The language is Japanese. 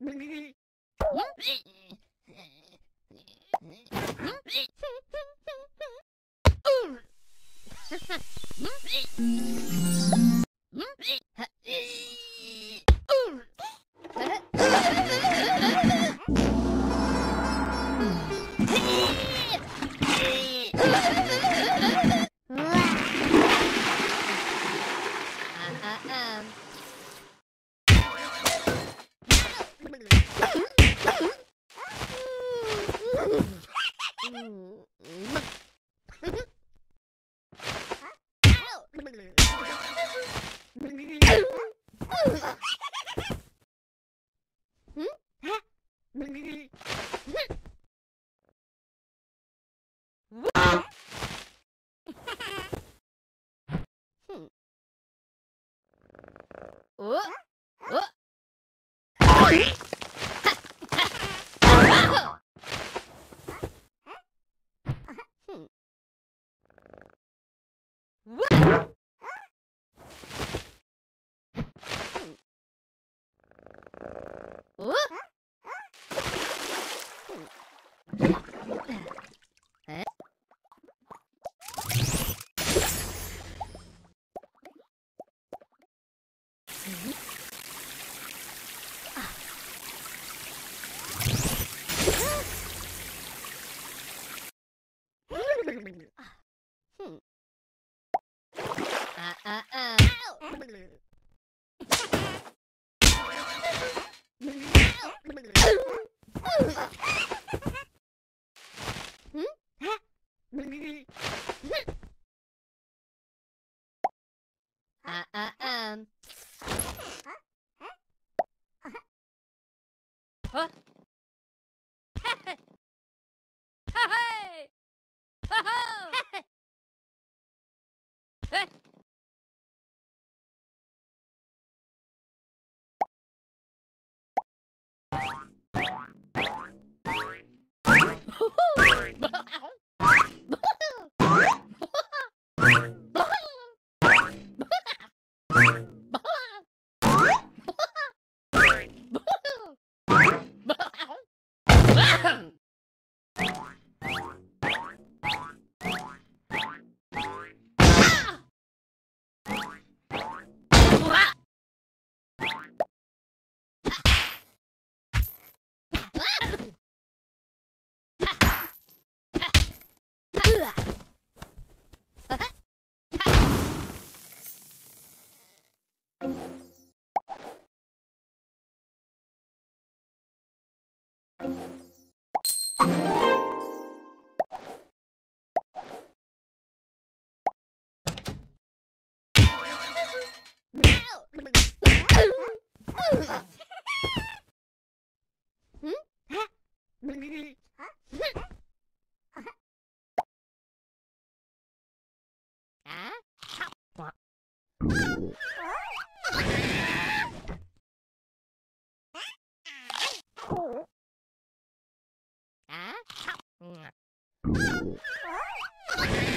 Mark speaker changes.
Speaker 1: Mm-hmm. Whoop! Um, Uh, uh, um. Huh? Huh? Ah? Oh.